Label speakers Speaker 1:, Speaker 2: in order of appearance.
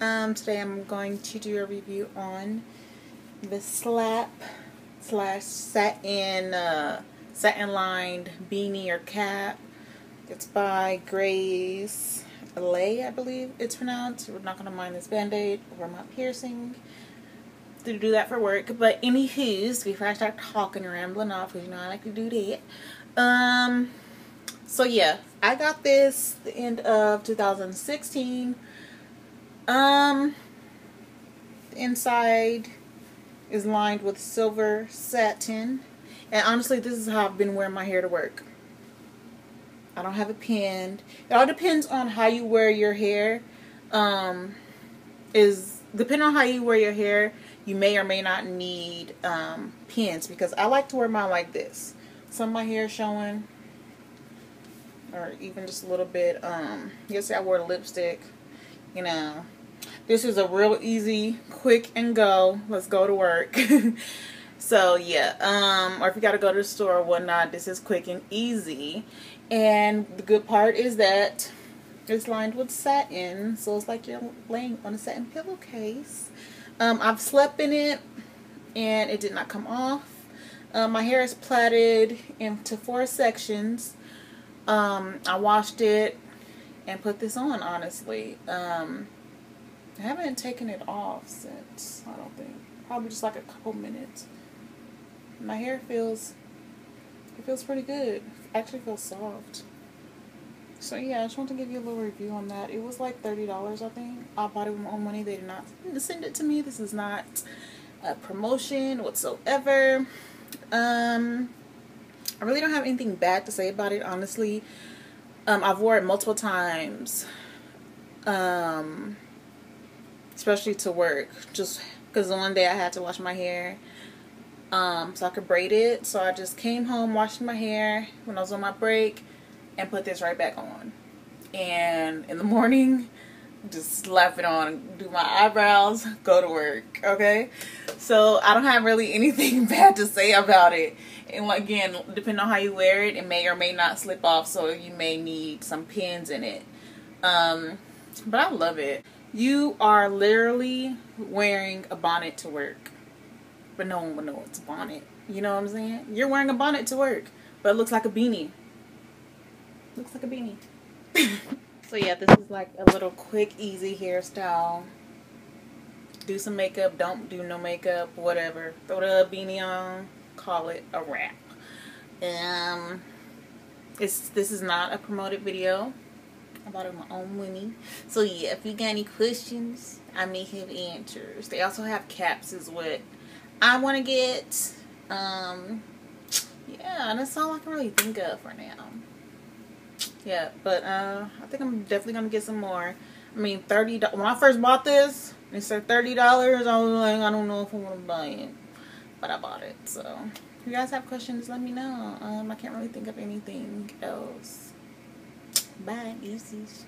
Speaker 1: Um, today I'm going to do a review on the Slap slash satin uh, satin lined beanie or cap. It's by Grace Eleyae, I believe it's pronounced. We're not gonna mind this band-aid or my piercing to do that for work. But anywho's, before I start talking rambling off, because you know I like to do that. Um, so yeah, I got this the end of 2016 um, inside is lined with silver satin. And honestly, this is how I've been wearing my hair to work. I don't have a pin. It all depends on how you wear your hair. Um, is depending on how you wear your hair, you may or may not need um, pins because I like to wear mine like this. Some of my hair showing, or even just a little bit. Um, yesterday I wore lipstick. You know, this is a real easy, quick and go. Let's go to work. so yeah, um, or if you got to go to the store or whatnot, this is quick and easy. And the good part is that it's lined with satin, so it's like you're laying on a satin pillowcase. Um, I've slept in it, and it did not come off. Um, my hair is plaited into four sections. Um, I washed it and put this on, honestly. Um, I haven't taken it off since, I don't think. Probably just like a couple minutes. My hair feels, it feels pretty good. It actually feels soft. So yeah, I just want to give you a little review on that. It was like $30, I think. I bought it with my own money. They did not send it to me. This is not a promotion whatsoever. Um, I really don't have anything bad to say about it, honestly. Um, I've worn it multiple times. Um, especially to work. Just because one day I had to wash my hair um, so I could braid it. So I just came home, washed my hair when I was on my break, and put this right back on. And in the morning, just slap it on, do my eyebrows, go to work, okay? So I don't have really anything bad to say about it. And again, depending on how you wear it, it may or may not slip off, so you may need some pins in it. Um, but I love it. You are literally wearing a bonnet to work. But no one will know it's a bonnet. You know what I'm saying? You're wearing a bonnet to work. But it looks like a beanie. Looks like a beanie. so yeah, this is like a little quick, easy hairstyle. Do some makeup, don't do no makeup, whatever. Throw the beanie on, call it a wrap. Um, it's this is not a promoted video. I bought it my own money. So yeah, if you got any questions, I may have answers. They also have caps is what I want to get. Um, yeah, and that's all I can really think of for now. Yeah, but uh, I think I'm definitely going to get some more. I mean, $30. When I first bought this, they said $30. I was like, I don't know if I want to buy it. But I bought it, so. If you guys have questions, let me know. Um, I can't really think of anything else. Bye, deuces.